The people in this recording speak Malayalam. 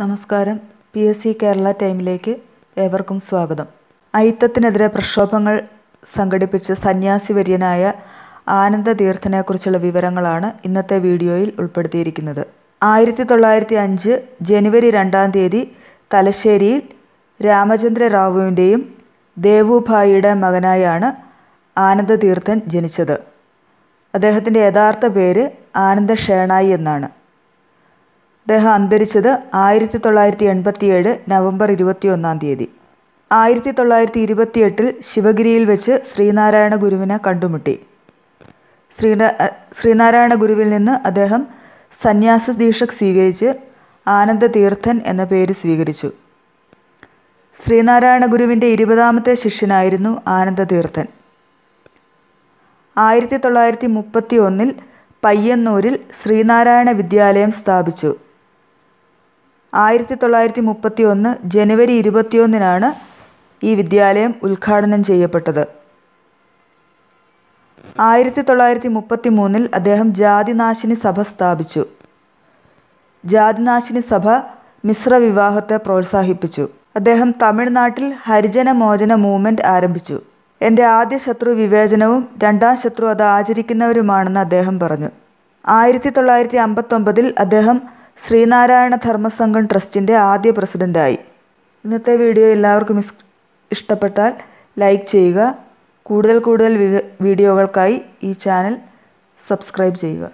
നമസ്കാരം. പി എസ് സി കേരള ടൈമിലേക്ക് ഏവർക്കും സ്വാഗതം. അയിത്തത്തിനെതിരെ പ്രക്ഷോഭങ്ങൾ സംഘടിപ്പിച്ച സന്യാസി വര്യനായ ആനന്ദ തീർത്ഥനെക്കുറിച്ചുള്ള വിവരങ്ങളാണ് ഇന്നത്തെ വീഡിയോയിൽ ഉൾപ്പെടുത്തിയിരിക്കുന്നത്. ആയിരത്തി തൊള്ളായിരത്തി അഞ്ച് ജനുവരി രണ്ടാം തീയതി തലശ്ശേരിയിൽ രാമചന്ദ്ര റാവുവിന്റെയും ദേവുഭായിയുടെ മകനായാണ് ആനന്ദ തീർത്ഥൻ ജനിച്ചത്. അദ്ദേഹത്തിന്റെ യഥാർത്ഥ പേര് ആനന്ദ ഷേണായി എന്നാണ്. അദ്ദേഹം അന്തരിച്ചത് ആയിരത്തി തൊള്ളായിരത്തി എൺപത്തിയേഴ് നവംബർ ഇരുപത്തി ഒന്നാം തീയതി. ആയിരത്തി തൊള്ളായിരത്തി ഇരുപത്തിയെട്ടിൽ ശിവഗിരിയിൽ വെച്ച് ശ്രീനാരായണ ഗുരുവിനെ കണ്ടുമുട്ടി. ശ്രീനാ ശ്രീനാരായണ ഗുരുവിൽ നിന്ന് അദ്ദേഹം സന്യാസ ദീക്ഷ സ്വീകരിച്ച് ആനന്ദ തീർത്ഥൻ എന്ന പേര് സ്വീകരിച്ചു. ശ്രീനാരായണ ഗുരുവിന്റെ ഇരുപതാമത്തെ ശിഷ്യനായിരുന്നു ആനന്ദ തീർത്ഥൻ ആയിരത്തി തൊള്ളായിരത്തി മുപ്പത്തി ഒന്നിൽ പയ്യന്നൂരിൽ ശ്രീനാരായണ വിദ്യാലയം സ്ഥാപിച്ചു. ആയിരത്തി തൊള്ളായിരത്തി മുപ്പത്തി ഒന്ന് ജനുവരി ഇരുപത്തിയൊന്നിനാണ് ഈ വിദ്യാലയം ഉദ്ഘാടനം ചെയ്യപ്പെട്ടത്. ആയിരത്തി തൊള്ളായിരത്തി മുപ്പത്തി മൂന്നിൽ അദ്ദേഹം ജാതിനാശിനി സഭ സ്ഥാപിച്ചു. ജാതിനാശിനി സഭ മിശ്ര വിവാഹത്തെ പ്രോത്സാഹിപ്പിച്ചു. അദ്ദേഹം തമിഴ്നാട്ടിൽ ഹരിജന മോചന മൂവ്മെന്റ് ആരംഭിച്ചു. എന്റെ ആദ്യ ശത്രു വിവേചനവും രണ്ടാം ശത്രു അത് ആചരിക്കുന്നവരുമാണെന്ന് അദ്ദേഹം പറഞ്ഞു. ആയിരത്തി തൊള്ളായിരത്തി അമ്പത്തൊമ്പതിൽ അദ്ദേഹം ശ്രീനാരായണ ധർമ്മസംഘം ട്രസ്റ്റിന്റെ ആദ്യ പ്രസിഡന്റായി ഇന്നത്തെ വീഡിയോ എല്ലാവർക്കും ഇഷ്ടപ്പെട്ടാൽ ലൈക്ക് ചെയ്യുക. കൂടുതൽ കൂടുതൽ വീഡിയോകൾക്കായി ഈ ചാനൽ സബ്സ്ക്രൈബ് ചെയ്യുക.